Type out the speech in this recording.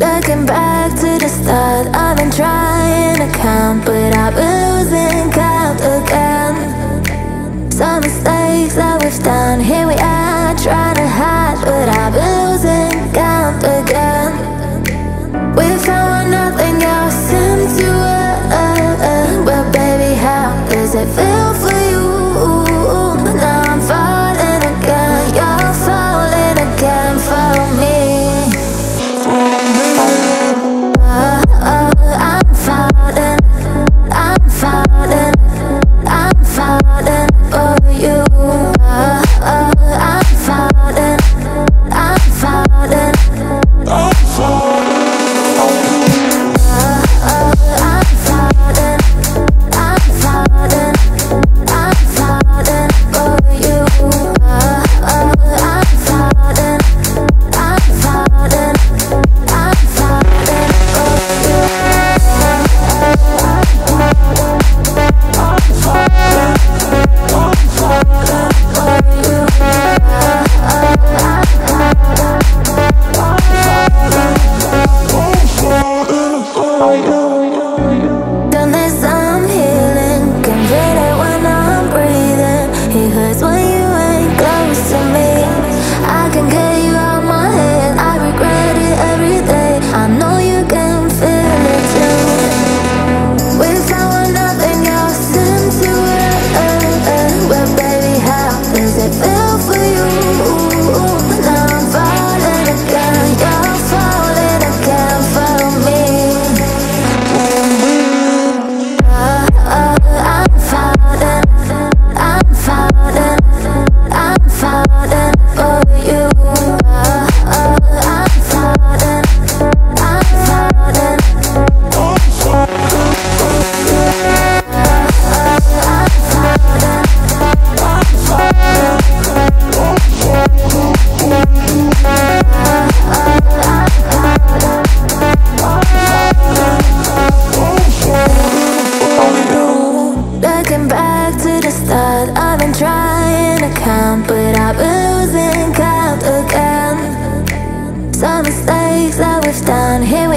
Looking back to the start I've been trying to count But I've been losing count again. Some mistakes that we've done Here we are trying to hide But I've been losing count again. We found thought I've been trying to count But I've been losing count again. Some mistakes that we've done here